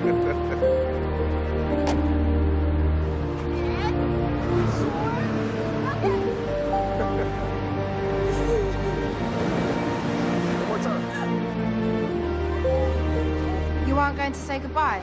You aren't going to say goodbye?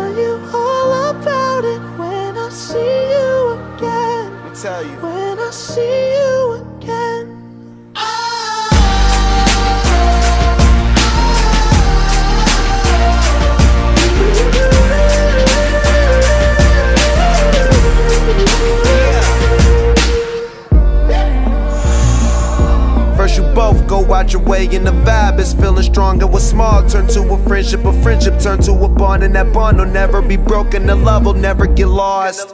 see you again. First you both go out your way and the vibe is feeling strong what's small turn to a friendship, a friendship turn to a bond and that bond will never be broken, the love will never get lost.